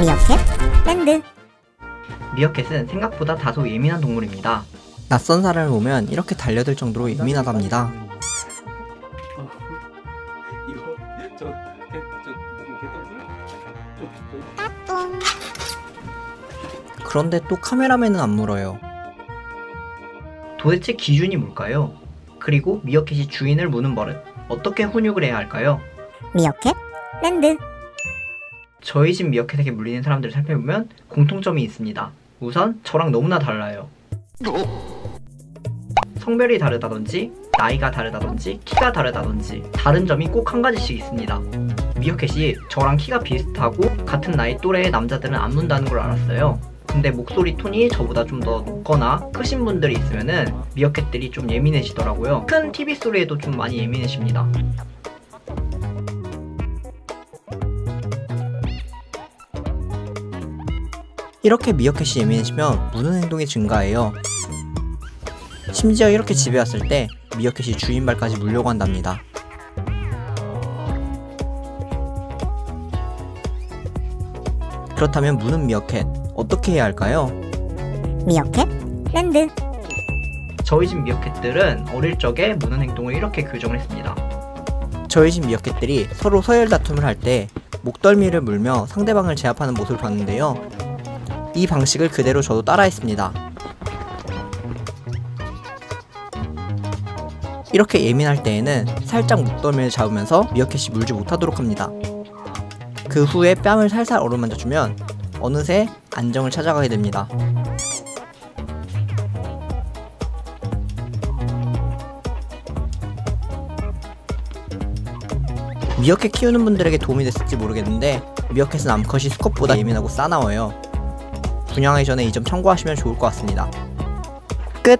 미어캣 랜드 미어캣은 생각보다 다소 예민한 동물입니다. 낯선 사람을 보면 이렇게 달려들 정도로 예민하답니다. 그런데 또 카메라맨은 안 물어요. 도대체 기준이 뭘까요? 그리고 미어캣이 주인을 무는 버릇 어떻게 훈육을 해야 할까요? 미어캣 랜드 저희 집 미어캣에게 물리는 사람들을 살펴보면 공통점이 있습니다. 우선 저랑 너무나 달라요. 성별이 다르다든지 나이가 다르다든지 키가 다르다든지 다른 점이 꼭 한 가지씩 있습니다. 미어캣이 저랑 키가 비슷하고 같은 나이 또래의 남자들은 안 문다는 걸 알았어요. 근데 목소리 톤이 저보다 좀 더 높거나 크신 분들이 있으면은 미어캣들이 좀 예민해지더라고요. 큰 TV 소리에도 좀 많이 예민해집니다. 이렇게 미어캣이 예민해지면 무는 행동이 증가해요. 심지어 이렇게 집에 왔을 때 미어캣이 주인 발까지 물려고 한답니다. 그렇다면 무는 미어캣 어떻게 해야 할까요? 미어캣 랜드 저희 집 미어캣들은 어릴 적에 무는 행동을 이렇게 교정을 했습니다. 저희 집 미어캣들이 서로 서열 다툼을 할 때 목덜미를 물며 상대방을 제압하는 모습을 봤는데요. 이 방식을 그대로 저도 따라했습니다. 이렇게 예민할 때에는 살짝 목덜미를 잡으면서 미어캣이 물지 못하도록 합니다. 그 후에 뺨을 살살 어루만져주면 어느새 안정을 찾아가게 됩니다. 미어캣 키우는 분들에게 도움이 됐을지 모르겠는데 미어캣은 암컷이 수컷보다 예민하고 싸나워요. 분양하기 전에 이 점 참고하시면 좋을 것 같습니다. 끝!